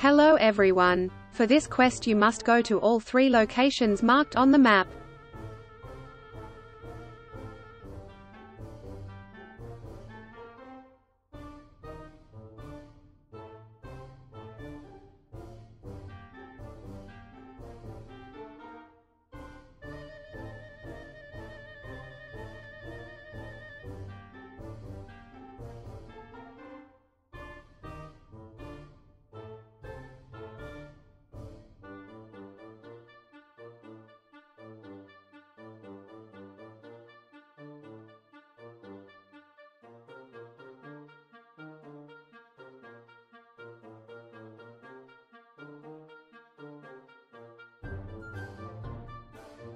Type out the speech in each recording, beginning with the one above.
Hello everyone. For this quest you must go to all three locations marked on the map.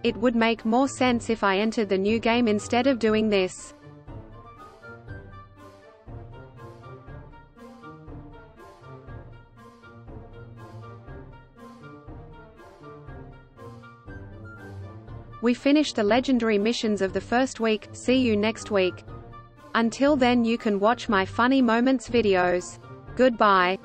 It would make more sense if I entered the new game instead of doing this. We finished the legendary missions of the first week, see you next week. Until then you can watch my funny moments videos. Goodbye.